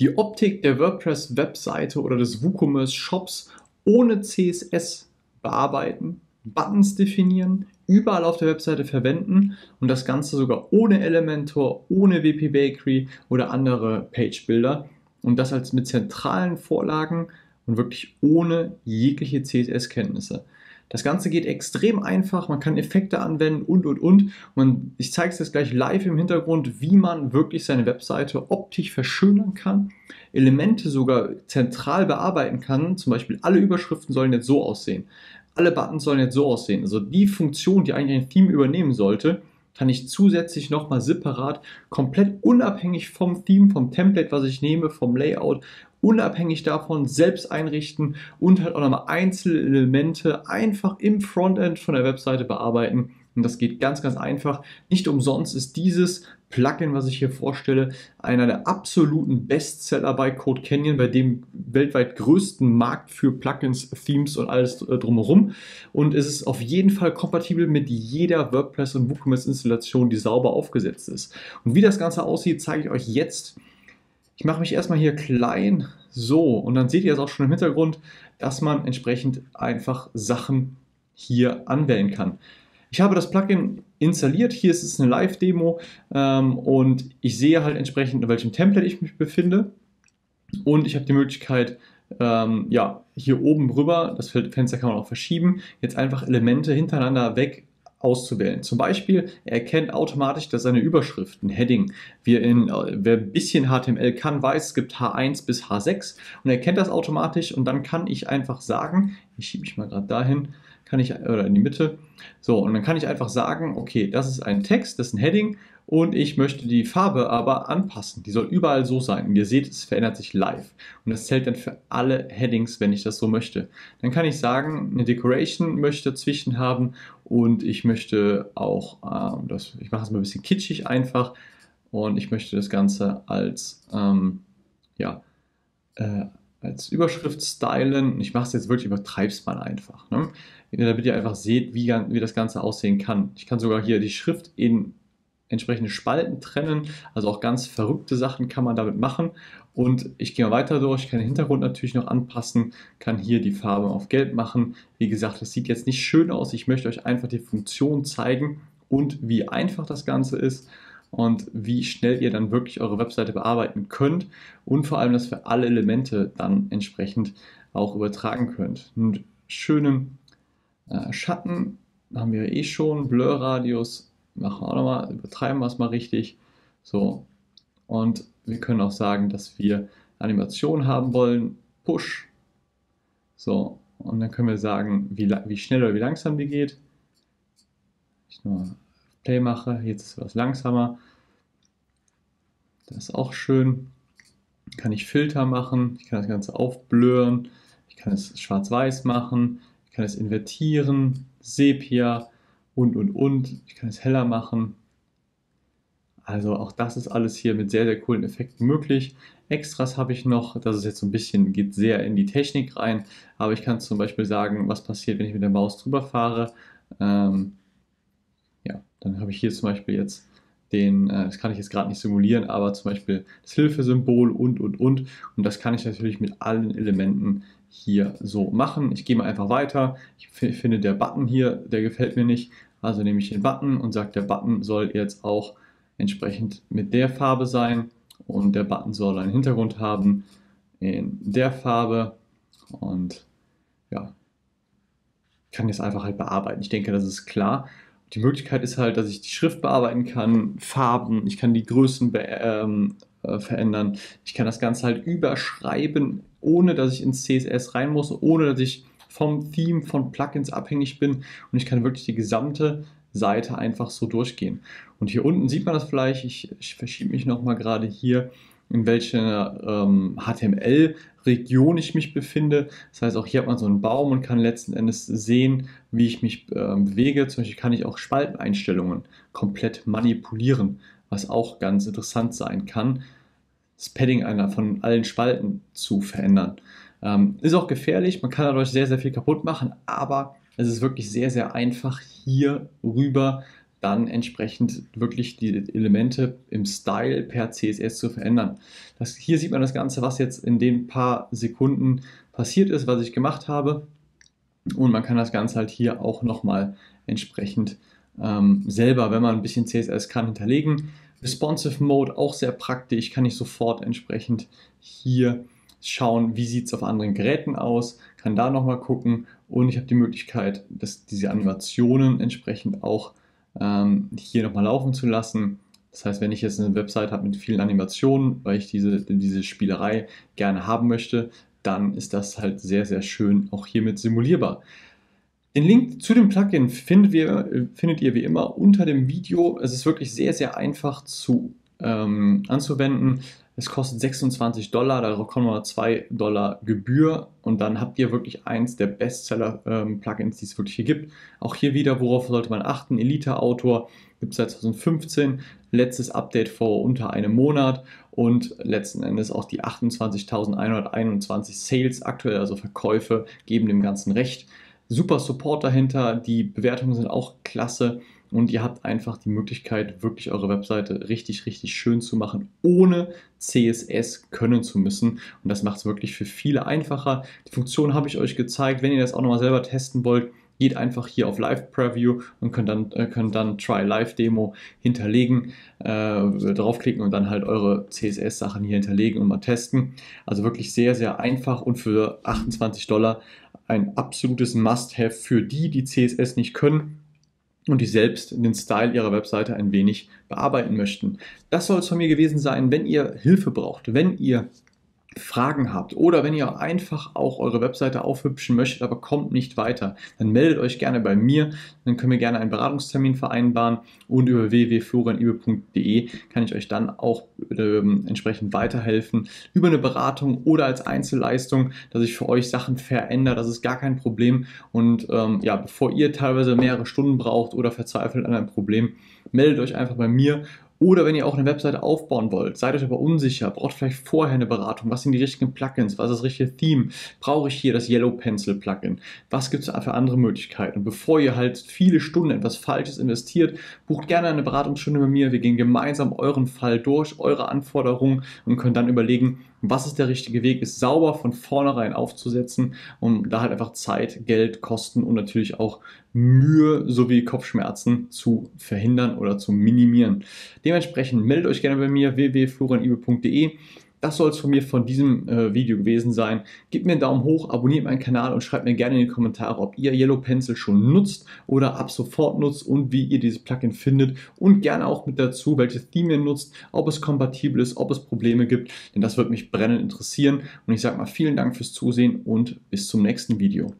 die Optik der WordPress-Webseite oder des WooCommerce-Shops ohne CSS bearbeiten, Buttons definieren, überall auf der Webseite verwenden und das Ganze sogar ohne Elementor, ohne WP Bakery oder andere Page-Builder und das als mit zentralen Vorlagen und wirklich ohne jegliche CSS-Kenntnisse. Das Ganze geht extrem einfach, man kann Effekte anwenden und und und. und ich zeige es jetzt gleich live im Hintergrund, wie man wirklich seine Webseite optisch verschönern kann, Elemente sogar zentral bearbeiten kann. Zum Beispiel alle Überschriften sollen jetzt so aussehen, alle Buttons sollen jetzt so aussehen. Also die Funktion, die eigentlich ein Theme übernehmen sollte, kann ich zusätzlich nochmal separat, komplett unabhängig vom Theme, vom Template, was ich nehme, vom Layout, unabhängig davon selbst einrichten und halt auch nochmal Einzelelemente einfach im Frontend von der Webseite bearbeiten. Und das geht ganz, ganz einfach. Nicht umsonst ist dieses Plugin, was ich hier vorstelle, einer der absoluten Bestseller bei Code Canyon, bei dem weltweit größten Markt für Plugins, Themes und alles äh, drumherum. Und es ist auf jeden Fall kompatibel mit jeder WordPress und WooCommerce Installation, die sauber aufgesetzt ist. Und wie das Ganze aussieht, zeige ich euch jetzt. Ich mache mich erstmal hier klein, so, und dann seht ihr es auch schon im Hintergrund, dass man entsprechend einfach Sachen hier anwählen kann. Ich habe das Plugin installiert. Hier ist es eine Live-Demo ähm, und ich sehe halt entsprechend, in welchem Template ich mich befinde. Und ich habe die Möglichkeit, ähm, ja, hier oben rüber, das Fenster kann man auch verschieben, jetzt einfach Elemente hintereinander weg auszuwählen. Zum Beispiel, er erkennt automatisch, dass seine Überschrift, ein Heading, wir in, wer ein bisschen HTML kann, weiß, es gibt H1 bis H6 und er kennt das automatisch und dann kann ich einfach sagen, ich schiebe mich mal gerade dahin, kann ich, oder in die Mitte. So, und dann kann ich einfach sagen, okay, das ist ein Text, das ist ein Heading und ich möchte die Farbe aber anpassen. Die soll überall so sein. Und ihr seht, es verändert sich live. Und das zählt dann für alle Headings, wenn ich das so möchte. Dann kann ich sagen, eine Decoration möchte dazwischen haben und ich möchte auch, äh, das, ich mache es mal ein bisschen kitschig einfach und ich möchte das Ganze als, ähm, ja, äh, als Überschrift stylen. Ich mache es jetzt wirklich, übertreibe es mal einfach. Ne? Damit ihr einfach seht, wie, wie das Ganze aussehen kann. Ich kann sogar hier die Schrift in entsprechende Spalten trennen. Also auch ganz verrückte Sachen kann man damit machen. Und ich gehe mal weiter durch, ich kann den Hintergrund natürlich noch anpassen, kann hier die Farbe auf gelb machen. Wie gesagt, das sieht jetzt nicht schön aus. Ich möchte euch einfach die Funktion zeigen und wie einfach das Ganze ist und wie schnell ihr dann wirklich eure Webseite bearbeiten könnt und vor allem, dass wir alle Elemente dann entsprechend auch übertragen könnt. Einen schönen äh, Schatten haben wir eh schon, Blurradius machen wir auch nochmal, übertreiben wir es mal richtig. So, und wir können auch sagen, dass wir Animation haben wollen, Push. So, und dann können wir sagen, wie, wie schnell oder wie langsam die geht. Ich nur Play mache. Jetzt ist etwas langsamer. Das ist auch schön. Kann ich Filter machen. Ich kann das Ganze aufblören. Ich kann es schwarz-weiß machen. Ich kann es invertieren. Sepia und, und, und. Ich kann es heller machen. Also auch das ist alles hier mit sehr, sehr coolen Effekten möglich. Extras habe ich noch, das ist jetzt so ein bisschen, geht sehr in die Technik rein, aber ich kann zum Beispiel sagen, was passiert, wenn ich mit der Maus drüber fahre. Ähm, dann habe ich hier zum Beispiel jetzt den, äh, das kann ich jetzt gerade nicht simulieren, aber zum Beispiel das Hilfesymbol und, und, und. Und das kann ich natürlich mit allen Elementen hier so machen. Ich gehe mal einfach weiter. Ich finde der Button hier, der gefällt mir nicht. Also nehme ich den Button und sage, der Button soll jetzt auch entsprechend mit der Farbe sein. Und der Button soll einen Hintergrund haben in der Farbe. Und ja, kann jetzt einfach halt bearbeiten. Ich denke, das ist klar. Die Möglichkeit ist halt, dass ich die Schrift bearbeiten kann, Farben, ich kann die Größen ähm, äh, verändern, ich kann das Ganze halt überschreiben, ohne dass ich ins CSS rein muss, ohne dass ich vom Theme, von Plugins abhängig bin und ich kann wirklich die gesamte Seite einfach so durchgehen. Und hier unten sieht man das vielleicht, ich, ich verschiebe mich nochmal gerade hier, in welcher ähm, HTML-Region ich mich befinde. Das heißt, auch hier hat man so einen Baum und kann letzten Endes sehen, wie ich mich ähm, bewege. Zum Beispiel kann ich auch Spalteneinstellungen komplett manipulieren, was auch ganz interessant sein kann, das Padding einer von allen Spalten zu verändern. Ähm, ist auch gefährlich, man kann dadurch sehr, sehr viel kaputt machen, aber es ist wirklich sehr, sehr einfach hier rüber dann entsprechend wirklich die Elemente im Style per CSS zu verändern. Das, hier sieht man das Ganze, was jetzt in den paar Sekunden passiert ist, was ich gemacht habe. Und man kann das Ganze halt hier auch nochmal entsprechend ähm, selber, wenn man ein bisschen CSS kann, hinterlegen. Responsive Mode auch sehr praktisch, kann ich sofort entsprechend hier schauen, wie sieht es auf anderen Geräten aus, kann da nochmal gucken und ich habe die Möglichkeit, dass diese Animationen entsprechend auch ähm, hier nochmal laufen zu lassen. Das heißt, wenn ich jetzt eine Website habe mit vielen Animationen, weil ich diese, diese Spielerei gerne haben möchte, dann ist das halt sehr, sehr schön auch hiermit simulierbar. Den Link zu dem Plugin findet, wir, findet ihr wie immer unter dem Video. Es ist wirklich sehr, sehr einfach zu, ähm, anzuwenden. Es kostet 26 Dollar, da kommen noch 2 Dollar Gebühr und dann habt ihr wirklich eins der Bestseller-Plugins, ähm, die es wirklich hier gibt. Auch hier wieder, worauf sollte man achten? Elite-Autor gibt es seit 2015, letztes Update vor unter einem Monat und letzten Endes auch die 28.121 Sales aktuell, also Verkäufe, geben dem Ganzen recht super Support dahinter, die Bewertungen sind auch klasse und ihr habt einfach die Möglichkeit, wirklich eure Webseite richtig, richtig schön zu machen, ohne CSS können zu müssen. Und das macht es wirklich für viele einfacher. Die Funktion habe ich euch gezeigt. Wenn ihr das auch nochmal selber testen wollt, geht einfach hier auf Live Preview und könnt dann, äh, könnt dann Try Live Demo hinterlegen, äh, draufklicken und dann halt eure CSS-Sachen hier hinterlegen und mal testen. Also wirklich sehr, sehr einfach und für 28 Dollar ein absolutes Must-Have für die, die CSS nicht können und die selbst den Style ihrer Webseite ein wenig bearbeiten möchten. Das soll es von mir gewesen sein. Wenn ihr Hilfe braucht, wenn ihr Fragen habt oder wenn ihr einfach auch eure Webseite aufhübschen möchtet, aber kommt nicht weiter, dann meldet euch gerne bei mir. Dann können wir gerne einen Beratungstermin vereinbaren und über www.florianibe.de kann ich euch dann auch ähm, entsprechend weiterhelfen über eine Beratung oder als Einzelleistung, dass ich für euch Sachen verändere. Das ist gar kein Problem. Und ähm, ja, bevor ihr teilweise mehrere Stunden braucht oder verzweifelt an einem Problem, meldet euch einfach bei mir oder wenn ihr auch eine Webseite aufbauen wollt, seid euch aber unsicher, braucht vielleicht vorher eine Beratung. Was sind die richtigen Plugins? Was ist das richtige Theme? Brauche ich hier das Yellow Pencil Plugin? Was gibt es für andere Möglichkeiten? Und bevor ihr halt viele Stunden etwas Falsches investiert, bucht gerne eine Beratungsstunde bei mir. Wir gehen gemeinsam euren Fall durch, eure Anforderungen und können dann überlegen, was ist der richtige Weg, ist sauber von vornherein aufzusetzen, um da halt einfach Zeit, Geld, Kosten und natürlich auch Mühe sowie Kopfschmerzen zu verhindern oder zu minimieren. Dementsprechend meldet euch gerne bei mir www.florianibe.de das soll es von mir von diesem äh, Video gewesen sein. Gebt mir einen Daumen hoch, abonniert meinen Kanal und schreibt mir gerne in die Kommentare, ob ihr Yellow Pencil schon nutzt oder ab sofort nutzt und wie ihr dieses Plugin findet. Und gerne auch mit dazu, welches Theme ihr nutzt, ob es kompatibel ist, ob es Probleme gibt, denn das würde mich brennend interessieren. Und ich sage mal vielen Dank fürs Zusehen und bis zum nächsten Video.